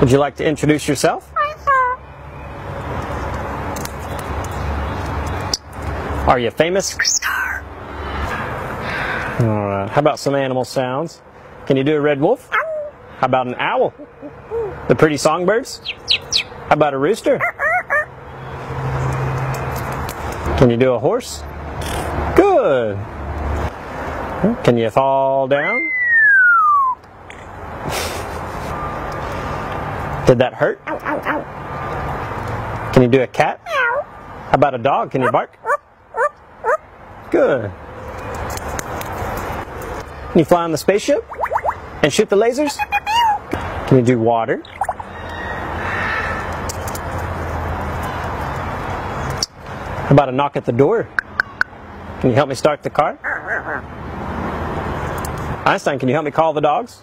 Would you like to introduce yourself? Are you famous? All right. How about some animal sounds? Can you do a red wolf? How about an owl? The pretty songbirds? How about a rooster? Can you do a horse? Good. Can you fall down? Did that hurt? Can you do a cat? How about a dog? Can you bark? Good. Can you fly on the spaceship? And shoot the lasers? Can you do water? How about a knock at the door? Can you help me start the car? Einstein, can you help me call the dogs?